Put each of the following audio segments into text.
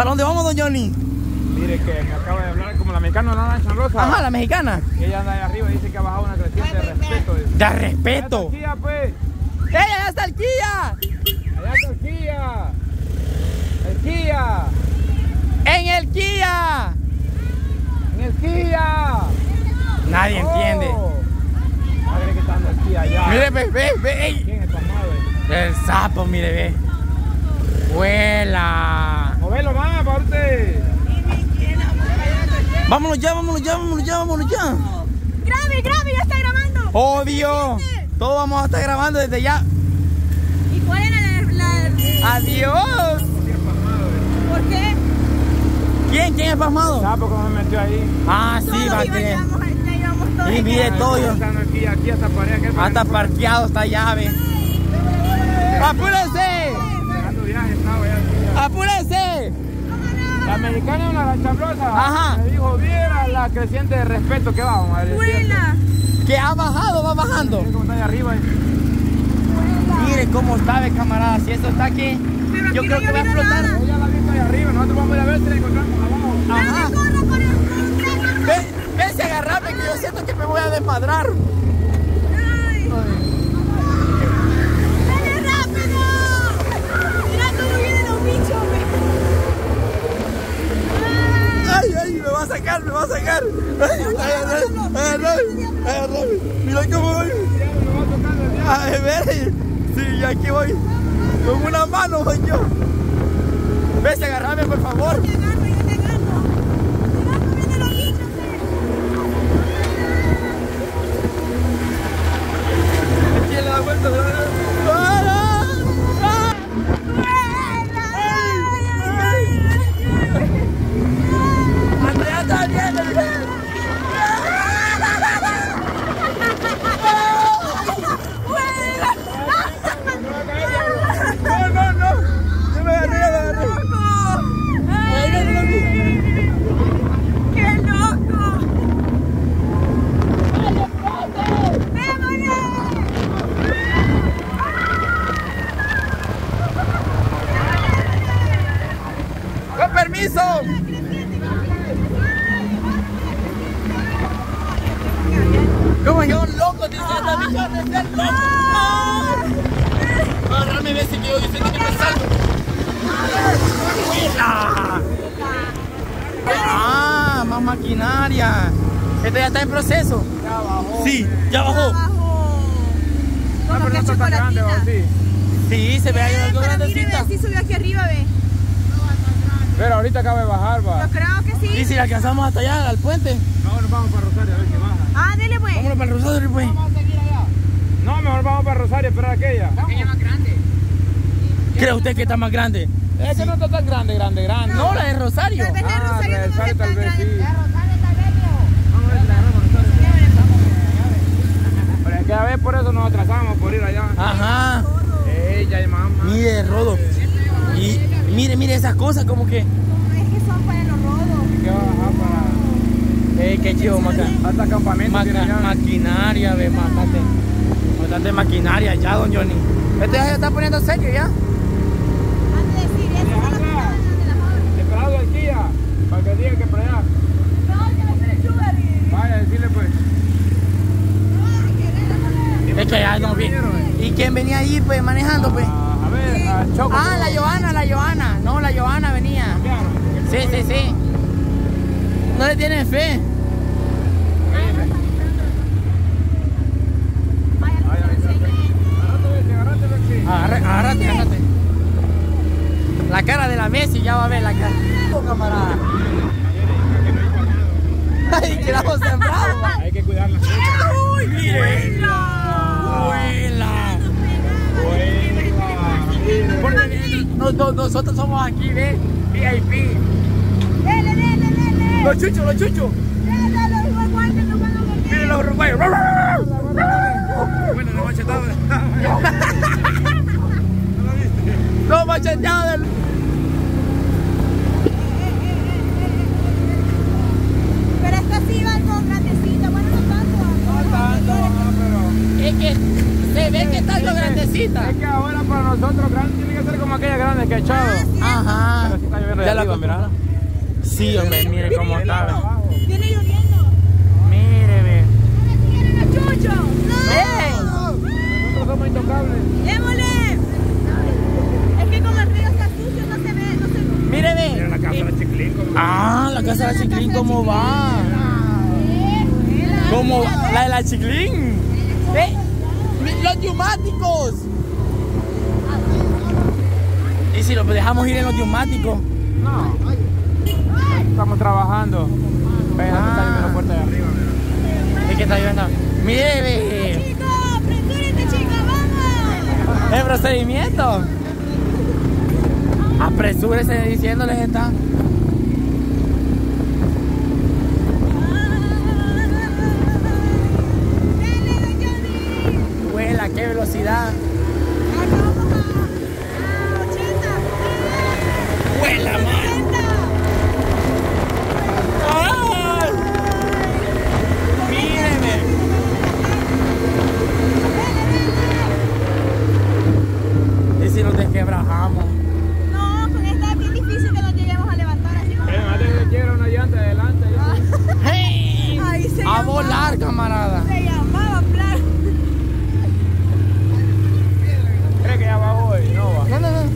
¿Para dónde vamos, don Johnny? Mire que me acaba de hablar como la mexicana no lancha rosa. Ajá, la mexicana. Ella anda ahí arriba y dice que ha bajado una creciente de respeto. dice. De respeto. Allá está el Kia, pues. ¡Ey, allá está el Kia! Allá está el Kia. El Kia. ¡En el Kia! En el Kia. Nadie entiende. Oh. Madre que está el Kia allá. Mire, ve, ve, ve. ¿Quién es pasmado? eh? El sapo, mire, ve. Vuela. Movelo más, para usted. Vámonos ya, vámonos ya, vámonos ya, vámonos ya. Grabe, grabe, ya está grabando. Obvio. Todos vamos a estar grabando desde ya. ¿Y cuál era la, la- Adiós. ¿Por qué? ¿Quién? ¿Quién es pasmado? Sapo como me metió ahí. Ah, sí, ya todos. Y mire todo yo. Está Kia aquí hasta pared. aquel Hasta parqueado esta llave. ¡Apúrense! Dando viaje estaba allá ¡Apúrense! La americana es una lanchambrosa. Ajá. Me dijo, viera la creciente de respeto que vamos, madre. Vuela. Que ha bajado, va bajando. Mira cómo está ahí arriba. eh. Mire cómo está, ve, camarada. Si esto está aquí, Pero yo aquí creo no que va a explotar. nada. Ella la ha visto ahí arriba. Nosotros vamos a ir a ver si la encontramos abajo. Ajá. Ven, ven, se agarrame que yo siento que me voy a desmadrar. Ay, ay, me va a sacar, me va a sacar. Ay, agárrame, agárrame, agárrame. Mira cómo voy. Ay, ve. Sí, aquí voy. Con una mano voy yo. Ves, agarrame, por favor. Yo te agarro, yo te agarro. Mira cómo vienen los bichos. ve. Aquí le da vuelta. ¡Ah! ¡Ah! ¡Hasta allá está bien! No, no, no. Yo me agarré, me agarré. Ay, no, no, no. ¡Qué loco! ¡Vámonos! ¡Con permiso! Como yo, loco, dice esta millones de loco. Agárrame, ves que yo diciendo que me salgo. ¡Mira! Ah, más maquinaria. Esto ya está en proceso. Ya bajó. Sí, ya bajó. Abajo. No, Como pero que no está tan grande. ¿o sí? Sí, se ve ahí Eh, algo grandecita. sí subió aquí arriba, ve. Pero ahorita acaba de bajar, va. Yo creo que Y sí. si la alcanzamos hasta allá, al puente. No, nos vamos para Rosario a ver si baja. Ah, dele, pues. Vámonos para el Rosario, pues. No, mejor vamos para Rosario a esperar a aquella. ¿Cree usted que está más grande? Es que no está tan grande, grande, grande. No, la de Rosario. Tal vez la Ah, Rosario no Rosario es tal tan vez grande. sí. La Rosario tal vez, Vamos a ver si la agarramos a Rosario. Pero es que a ver, por eso nos atrasamos por ir allá. Ajá. Ella y mamá. Mire, Rodo. Y mire, mire esas cosas como que. pero Es que son para los rodos. Que para... Eh, qué chido, maca. Hasta campamento maca- tiene allá. maquinaria, ve, bastante. Bastante maquinaria ya, don Johnny. Este ya se está poniendo serio ya. Antes de decir eso, son los que estaban de la joven. Esperado al Kia, para que diga que por allá. No, que la hacer sugar y- Vaya, decirle pues. Es que ya no vi. ¿Y quién venía ahí, pues, manejando, pues? A, a ver, a Choco. Ah, la Joana, la Joana. No, la Joana venía. Sí, sí, sí. No le tienen fe. Agarra- Agárrate, agárrate. La cara de la Messi ya va a ver la cara. Oh, camarada. Ay, que la va. Hay que cuidarla. Uy, mire. Vuela. Porque no- no- nosotros somos aquí, ve, VIP. Dele, dele, dele. Los chuchos, los chuchos. Dele, los uruguayos nos van a morder. Miren los uruguayos. Bueno, no machetado. Del... Pero esta sí va algo grandecita. Bueno, no tanto. No tanto, pero... Es que se ve que está algo grandecita. Es que ahora para nosotros grande tiene que ser como aquella grande que he echado. Ajá. Pero sí está lloviendo de Ya la arriba, mira. Sí, hombre, mire cómo está. Viene lloviendo. Mire, ve. ¡Miren a Chucho! ¡No! Nosotros somos intocables. ¡Démosle! Es que como el río está sucio, no se ve, no se ve. Mire, ve. Mira la casa de Chiclín. como- Ah, la casa de la Chiclín, ¿cómo va? ¿Cómo va? La de la Chiclín. Los neumáticos. ¿Y si los dejamos ir en los neumáticos? No. Estamos trabajando. Ah. está lloviendo fuerte de arriba, mira. Es que está lloviendo. Mire, ve. ¡Chicos! ¡Apresúrense, chicos! ¡Vamos! El procedimiento. Apresúrese diciéndoles está. Volar, camarada. Se llamaba plan. ¿Cree que ya va hoy? No va. No, no, no.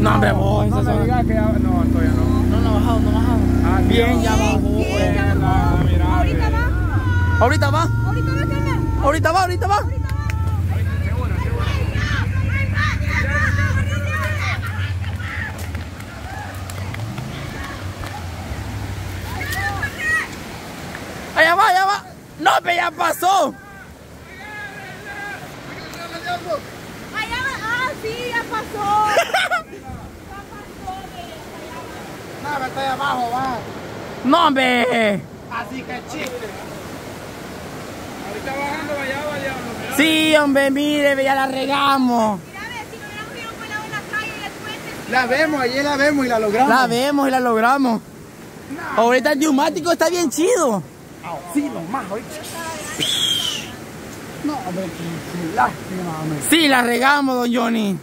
No, hombre, vos. No eso me son- digas que ya... No, todavía no. No, no, bajado, no bajado. Ah, Bien, ya bajó. Ahorita va. Ahorita va, Ahorita va, Carmen. ahorita va, ahorita va. Allá va, allá va. No, pero ya pasó. Allá va. Ah, sí, ya pasó. Ya pasó, estoy abajo, va. No, hombre. Así que chiste. Ahorita bajando allá, mira. Sí, hombre, mire, ya la regamos. Mira, ve, si nos hubiéramos ido por la calle puente. La vemos, ayer la vemos y la logramos. La vemos y la logramos. Ahorita el neumático está bien chido. Sí, nomás, ahorita. No, hombre, qué, lástima, hombre. Sí, la regamos, don Johnny.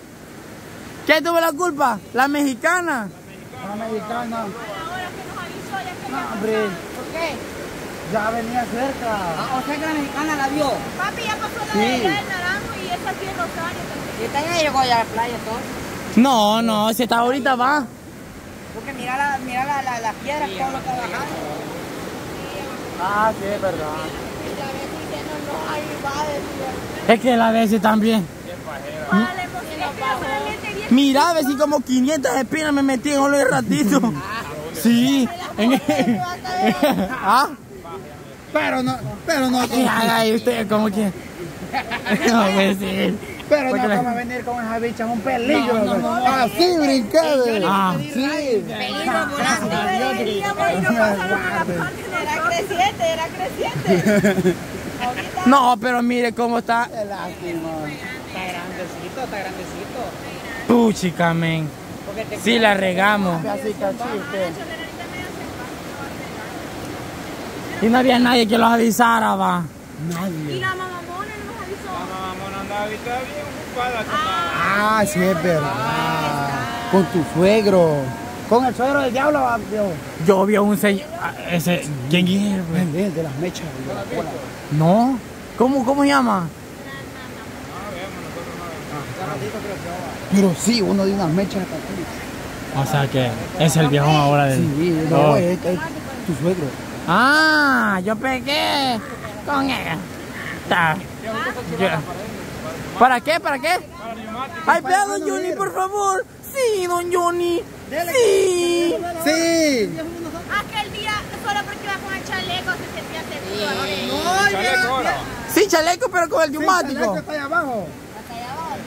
¿Quién tuvo la culpa? La mexicana. La mexicana. Ahora que nos avisó, ya que No, hombre, ¿Por qué? ya venía cerca. Ah, o sea que la mexicana la vio. Papi, ya pasó la Sí. de allá del Naranjo y esa aquí en Rosario también. Y esta ya llegó ya a la playa todo. No, no, si está ahorita va. Porque mira la, mira la, la, la piedra, todo lo que ha bajado. Ah, sí, es verdad. Y la vez diciendo, no, ahí va, decía. Es que la veces también. Mira, a ver si como 500 espinas me metí en solo un ratito. Sí. En ¿Ah? Pero no, pero no, Ay, usted como que... No, pues sí. pero Porque no la- vamos a venir con esa bicha, es un pelillo. Así brinqué. Ah. Sí. Peligro de Era creciente, era creciente. No, pero mire cómo está. Qué lástima. Está grandecito, está grandecito. Puchica, men. Sí, la regamos. Así que. Y no había nadie que los avisara, va. Y la mamamona no nos avisó. La mamona andaba y estaba bien ocupada. chamaca. Ah, sí, es verdad. Con tu suegro. Con el suegro del diablo, va, Dios. Yo vi a un señor. ah, Ese. ¿Quién es? El de- las mechas. de la. No. ¿Cómo, cómo se llama? Pero sí, uno de unas mechas hasta aquí. O sea que es el viejo ahora del. Sí, no, Oh. es, es tu suegro. Ah, yo pegué con ella. Ta. Yo- ¿Para qué? ¿Para qué? Ay, vea, don Johnny, por favor. Sí, don Johnny. Sí. Sí. Aquel día, solo porque iba con el chaleco, se sentía seguro. Chaleco ahora. Sí, chaleco, pero con el Sí, neumático. chaleco está ahí abajo.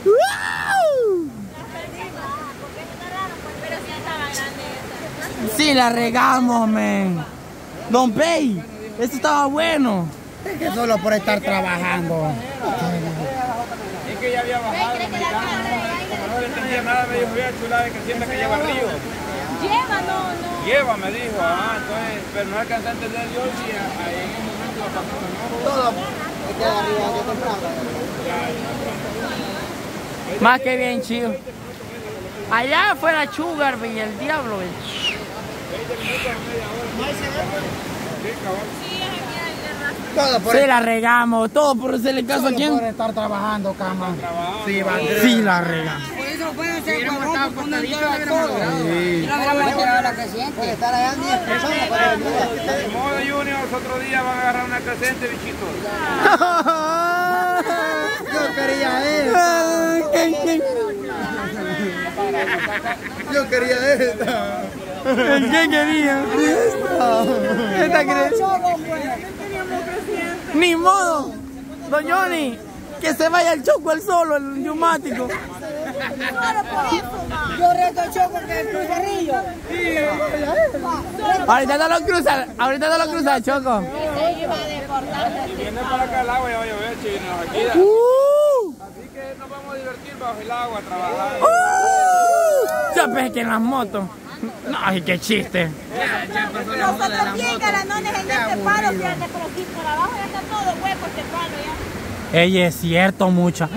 ¡Wow! Pero sí estaba grande esa. Sí, la regamos, men. Don Pei, esto estaba bueno. Es que solo por estar trabajando. Es que ya había bajado el no le entendía nada, me dijo, mira, chula, que siempre que lleva el río. Lleva, no, no. Lleva, me dijo, ah, entonces, pero no alcancé a entender yo si ahí en un momento iba pasando, ¿no? Todo. Es que arriba de temprano. Más que bien chido. Allá fuera Sugar y el diablo. ve. Todo por Sí, la regamos, todo por hacerle caso a Solo quién. por estar trabajando, cama. Sí, va. Sí, la regamos. Por eso pueden ser todo. Por estar allá 10 personas modo Junior, otro día van a agarrar una creciente, bichitos. Yo quería esta. ¿Quién, quién? Yo quería esta. ¿Quién quería? Esta cree- Ni modo. Don Johnny, que se vaya el choco el solo, el neumático. Yo reto el choco que el crucerillo. Ahorita no lo cruza, ahorita no lo cruza, Choco. Y viene para acá el agua, ya va a llover, chinos, aquí. Uh, Así que nos vamos a divertir bajo el agua, a trabajar. uh, ya ves que en las motos. No, ay, qué chiste. Nosotros bien galanones en este palo, fíjate, pero sí, por abajo ya está todo hueco este palo ya. Ey, es cierto, mucha.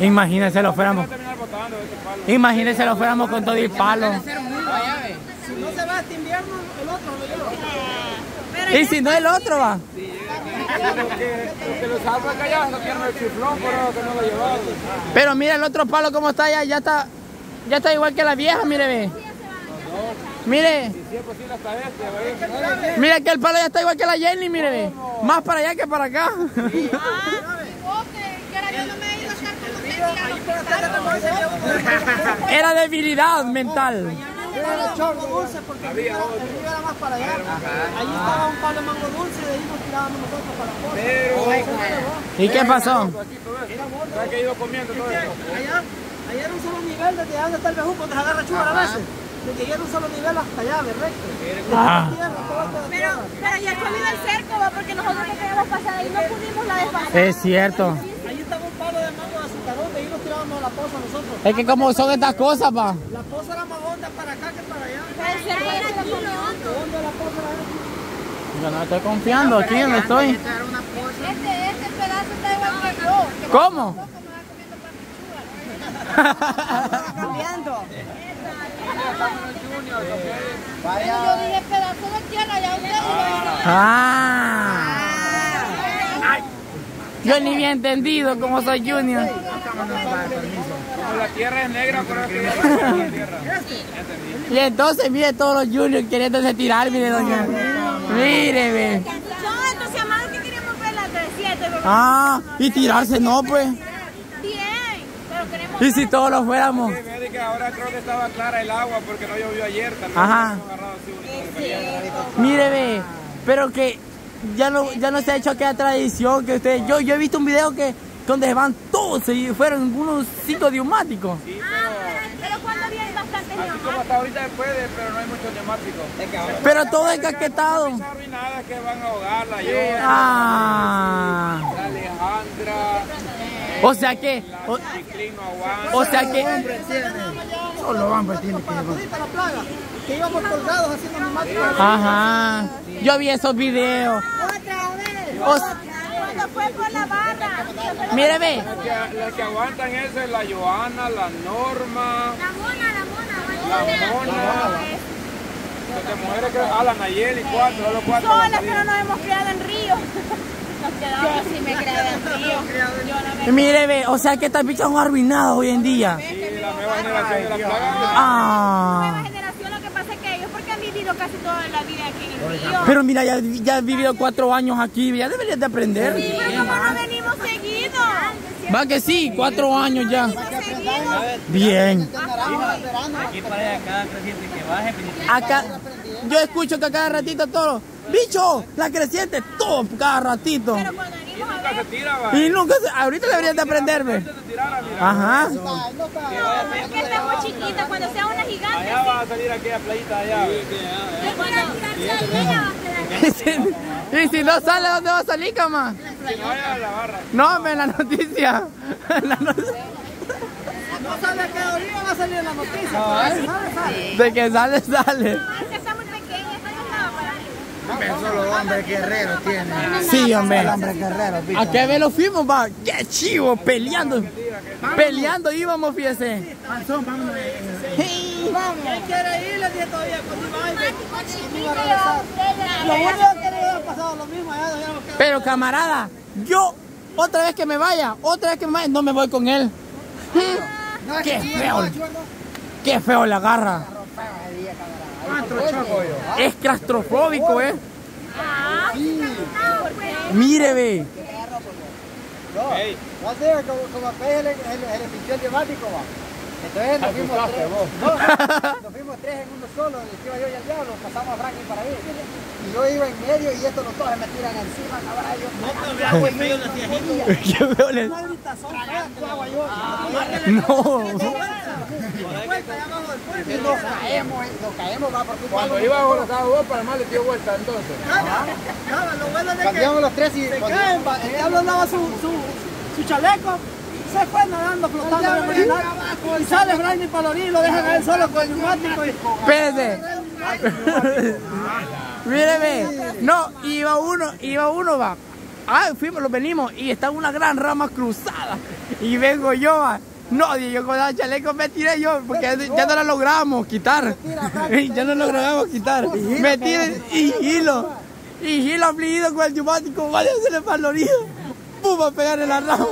Imagínense lo fuéramos. este. Imagínense lo fuéramos con todo el palo. Y si no el otro va. Los que, los que los salvan acá no quieren el no lo llevaron. Pero mira el otro palo como está ya, ya está, ya está igual que la vieja, mire ve. Mire, mira que el palo ya está igual que la Jenny, mire ve. Más para allá que para acá. Era debilidad mental. Era chorro dulce porque el río era más para allá. Allí estaba un palo de mango dulce y ahí nos tirábamos nosotros para costa. ¿Y qué pasó? Eso. ¿Sabes que ido comiendo todo eso? Allá, allá era un solo nivel desde allá donde está el bejuco, donde se agarra chugar a veces. Desde era un solo nivel hasta allá, de recto. Ah. Pero, pero ya comido el cerco, va, porque nosotros que queríamos pasar ahí no pudimos la pasada. Es cierto. Allí estaba un palo de mango de azucarón, de ahí nos tirábamos a la poza nosotros. Es que como son estas cosas, pa. La poza era más honda para acá que para allá. Pero el cerco era aquí, ¿no? ¿Dónde la poza era esta? Yo no estoy confiando aquí donde estoy. Este, este pedazo está igual que yo. ¿Cómo? poco me va comiendo para Cambiando. Pero yo dije pedazo de tierra, ya ustedes lo Ah. Yo ni había entendido cómo soy Junior. Como la tierra es negra, pero es que. Y entonces mire todos los Juniors queriéndose tirar, mire doña. Mire, ve. Son entusiasmados que queríamos ver la 37, pero Ah, y tirarse no, pues. Pero Y si todos lo fuéramos. Sí, que ahora creo que estaba clara el agua porque no llovió ayer. También Ajá. hemos agarrado así un poco de caliente. Mire, ve. Pero que ya no, ya no se ha hecho aquella tradición que ustedes. Yo, yo he visto un video que donde van todos y fueron unos cinco neumáticos. Ah, pero cuando viene bastante Así como hasta ahorita se puede, pero no hay muchos neumáticos. Pero todo. Las arruinadas que van a ahogar, la yo, Ah. la Alejandra, O sea que. O, o sea que. Solo hombres tienen que la que íbamos colgados haciendo. Ajá. Yo vi esos videos. Otra vez. O- Cuando fue por la barra. Mire, ve. Las que, las que aguantan eso es la Joana, la Norma, La mona, la mona, la Mona. Las mujeres que. Ah, la Nayeli, cuatro, solo cuatro. Solas, pero nos hemos criado en río. Nos quedamos me Mire, ve. O sea que estas bichas son arruinadas hoy en día. Sí, la nueva generación de la plaga. nueva Ah. generación, lo que pasa es que ellos porque han vivido casi toda la vida aquí en el río. Pero mira, ya, ya he vivido cuatro años aquí. Ya deberías de aprender. Sí, pero como no venimos seguido. Va que sí, cuatro años ya. Bien. Aquí para allá, cada que baje, Acá, yo escucho que a cada ratito todo. Bicho, la creciente, todo cada ratito. Pero cuando venimos a Nunca ver, se tira. Y nunca se, ahorita deberías de aprenderme. Ajá. no, es que está muy chiquita. Cuando sea una gigante, Allá va a salir aquella playita allá. Y si, y si no sale, ¿dónde va a salir, cama? Si no vaya a la barra. No, ve en la noticia. No- No sabe que ahorita va a salir en la noticia. pero sale, sale. De que sale, sale. Ah, que está muy pequeña, esta no estaba mí. Solo hombres guerreros tienen. Sí, hombre. Hombres guerreros, bicho. ¿A qué vez lo fuimos, va? ¡Qué chivo! Peleando. Peleando íbamos, fíjese. Panzón, vámonos. Vamos. ¿Quién quiere ir? Le dije todavía. Lo único que le hubiera pasado lo mismo allá. Pero camarada, yo otra vez que me vaya, otra vez que me vaya, no me voy con él. Qué feo. Qué feo la agarra. Es claustrofóbico, eh. Mire, ve. No, no sé, como, como le pinchó el neumático, va. Entonces nos fuimos tres. No, nos fuimos tres en uno solo, iba yo y el diablo, pasamos a Franklin para ir. Y yo iba en medio y estos los dos se me tiran encima, cabrón. Yo, no, te agua y medio la Qué feo le- Una gritación fea, tu agua yo. No. Y nos caemos, eh, nos caemos, va, Cuando iba a Guadalajara vos, para mal le dio vuelta entonces. Que los tres y se caen, va. El diablo andaba su chaleco, se fue nadando, flotando en el. Y sale Brian para la orilla y lo dejan a él solo con el neumático. Y... Míreme. No, iba uno, iba uno, va. Ah, fuimos, lo venimos y está una gran rama cruzada. Y vengo yo, va. No, yo con la chaleco me tiré yo, porque ya no la logramos quitar. ya no la logramos quitar. Me tiré y hilo. Y hilo afligido con el neumático, vale, se le. Pum, a pegar en la rama.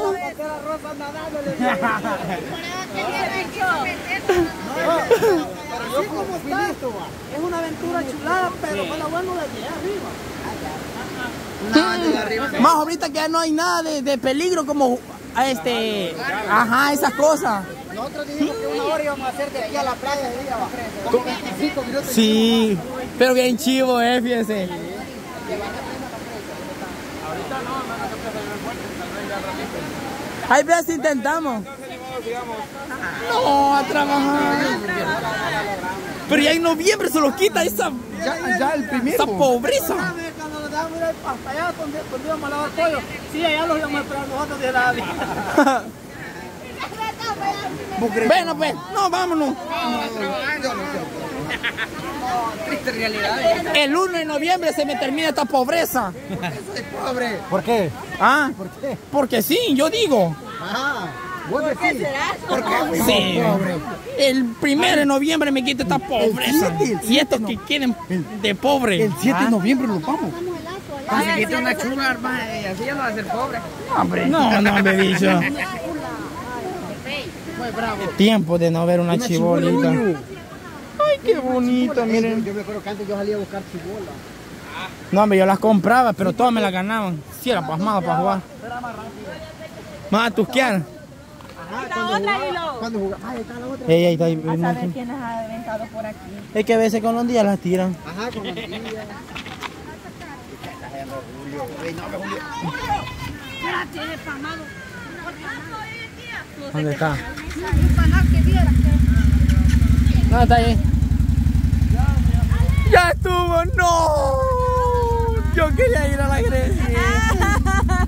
Pero yo como es una aventura chulada, pero fue lo bueno de allá arriba. Más ahorita que ya no hay nada de, de peligro como este, ajá, esas cosas. Nosotros dijimos que una hora íbamos a hacer de aquí a la playa de día, va. Como 25 minutos. Sí, pero bien chivo, eh, fíjese. Ahí veas si intentamos. No, a trabajar. Pero ya en noviembre se lo quita esa, Ya, ya el primero. esa pobreza. Cuando nos damos ir hasta allá, donde, donde íbamos a lavar pollo, sí, allá los íbamos a esperar nosotros de la Bueno, pues, no, vámonos. Triste realidad. El 1 de noviembre se me termina esta pobreza. Pobre. ¿Por qué? Ah, ¿Por qué? porque sí, yo digo. Ajá. Vos decís. ¿Por qué? Sí. El primero de noviembre me quita esta pobreza. siete, el Y estos que quieren de pobre. El 7 de Ah, noviembre nos vamos. Conseguiste una chula, hermano, y así ya no va a ser pobre. No, no, me bicho. Tiempo de no ver una chibolita. Ay, qué bonito, miren. Yo me acuerdo que antes yo salía a buscar chibola. No, hombre, yo las compraba, pero todas me las ganaban. Sí, era pasmado para jugar. Más a tusquear. La otra hilo. Cuando jugaba. Ay, está la otra. Ey, ahí está. ahí, A saber quién las ha aventado por aquí. Es que a veces con los días las tiran. Ajá, con la tía. ¿Dónde está? No, está ahí. Ya estuvo, no. Yo quería ir a la Grecia.